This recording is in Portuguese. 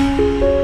Música